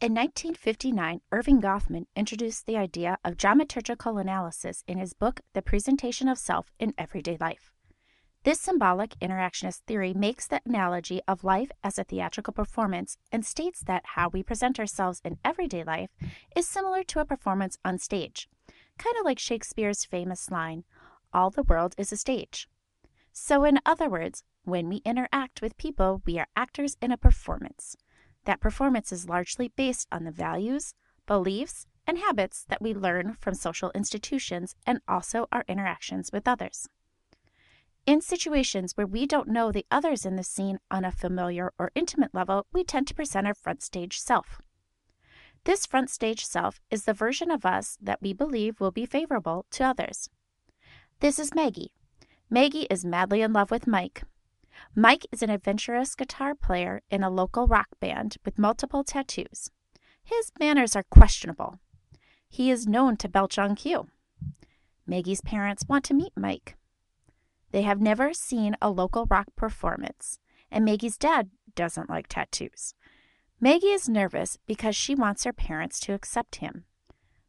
In 1959, Erving Goffman introduced the idea of dramaturgical analysis in his book, The Presentation of Self in Everyday Life. This symbolic interactionist theory makes the analogy of life as a theatrical performance and states that how we present ourselves in everyday life is similar to a performance on stage, kind of like Shakespeare's famous line, All the world is a stage. So, in other words, when we interact with people, we are actors in a performance. That performance is largely based on the values, beliefs, and habits that we learn from social institutions and also our interactions with others. In situations where we don't know the others in the scene on a familiar or intimate level, we tend to present our front stage self. This front stage self is the version of us that we believe will be favorable to others. This is Maggie. Maggie is madly in love with Mike, Mike is an adventurous guitar player in a local rock band with multiple tattoos. His manners are questionable. He is known to belch on cue. Maggie's parents want to meet Mike. They have never seen a local rock performance, and Maggie's dad doesn't like tattoos. Maggie is nervous because she wants her parents to accept him.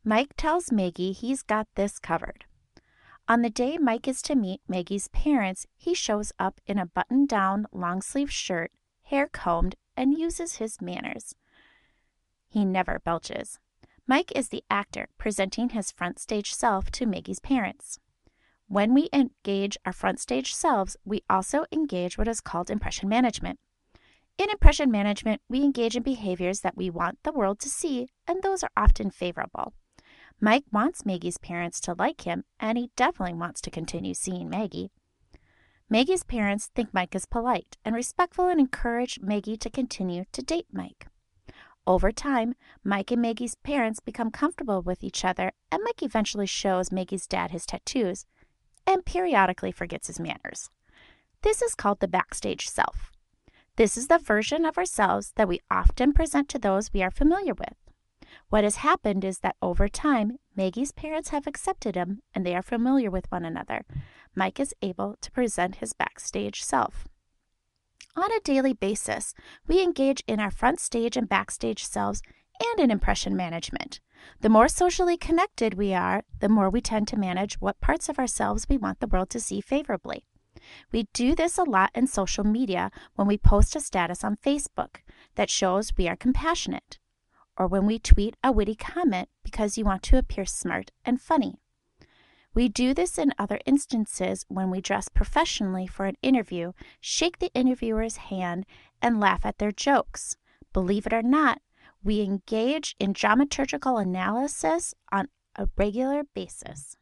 Mike tells Maggie he's got this covered. On the day Mike is to meet Maggie's parents, he shows up in a button down long sleeve shirt, hair combed, and uses his manners. He never belches. Mike is the actor presenting his front stage self to Maggie's parents. When we engage our front stage selves, we also engage what is called impression management. In impression management, we engage in behaviors that we want the world to see, and those are often favorable. Mike wants Maggie's parents to like him, and he definitely wants to continue seeing Maggie. Maggie's parents think Mike is polite and respectful and encourage Maggie to continue to date Mike. Over time, Mike and Maggie's parents become comfortable with each other, and Mike eventually shows Maggie's dad his tattoos and periodically forgets his manners. This is called the backstage self. This is the version of ourselves that we often present to those we are familiar with. What has happened is that over time, Maggie's parents have accepted him and they are familiar with one another. Mike is able to present his backstage self. On a daily basis, we engage in our front stage and backstage selves and in impression management. The more socially connected we are, the more we tend to manage what parts of ourselves we want the world to see favorably. We do this a lot in social media when we post a status on Facebook that shows we are compassionate or when we tweet a witty comment because you want to appear smart and funny. We do this in other instances when we dress professionally for an interview, shake the interviewer's hand, and laugh at their jokes. Believe it or not, we engage in dramaturgical analysis on a regular basis.